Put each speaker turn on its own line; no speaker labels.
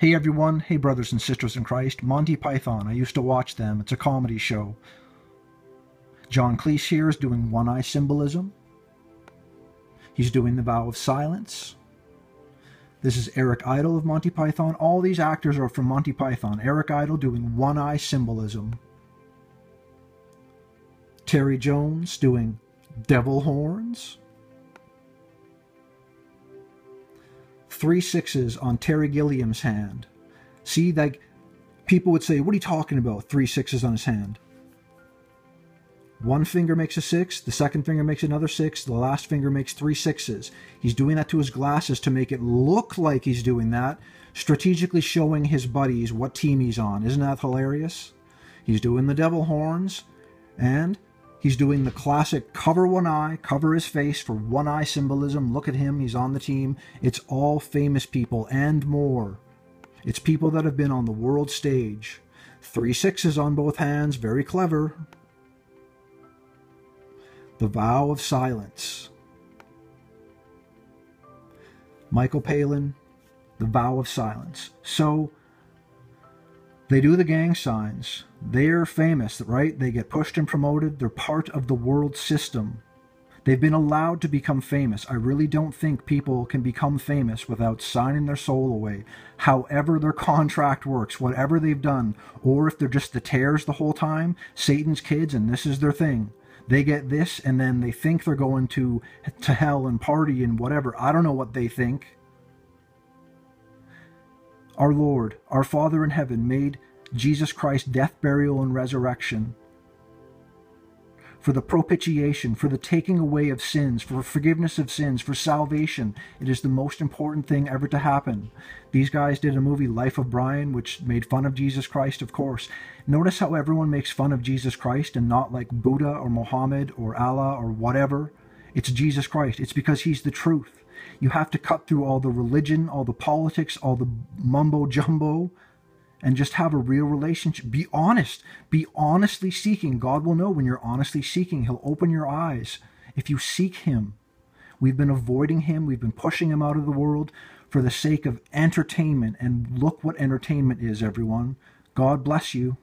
Hey everyone, hey brothers and sisters in Christ, Monty Python. I used to watch them. It's a comedy show. John Cleese here is doing one eye symbolism. He's doing the vow of silence. This is Eric Idle of Monty Python. All these actors are from Monty Python. Eric Idle doing one eye symbolism. Terry Jones doing devil horns. Three sixes on Terry Gilliam's hand. See, like people would say, What are you talking about? Three sixes on his hand. One finger makes a six, the second finger makes another six, the last finger makes three sixes. He's doing that to his glasses to make it look like he's doing that, strategically showing his buddies what team he's on. Isn't that hilarious? He's doing the devil horns, and he's doing the classic cover one eye, cover his face for one eye symbolism. Look at him, he's on the team. It's all famous people and more. It's people that have been on the world stage. Three sixes on both hands, very clever the vow of silence. Michael Palin, the vow of silence. So they do the gang signs. They're famous, right? They get pushed and promoted. They're part of the world system. They've been allowed to become famous. I really don't think people can become famous without signing their soul away, however their contract works, whatever they've done, or if they're just the tares the whole time, Satan's kids, and this is their thing they get this and then they think they're going to to hell and party and whatever. I don't know what they think. Our Lord, our Father in heaven made Jesus Christ death, burial, and resurrection for the propitiation, for the taking away of sins, for forgiveness of sins, for salvation. It is the most important thing ever to happen. These guys did a movie, Life of Brian, which made fun of Jesus Christ, of course. Notice how everyone makes fun of Jesus Christ and not like Buddha or Mohammed or Allah or whatever. It's Jesus Christ. It's because he's the truth. You have to cut through all the religion, all the politics, all the mumbo jumbo and just have a real relationship. Be honest. Be honestly seeking. God will know when you're honestly seeking. He'll open your eyes if you seek Him. We've been avoiding Him, we've been pushing Him out of the world for the sake of entertainment. And look what entertainment is, everyone. God bless you.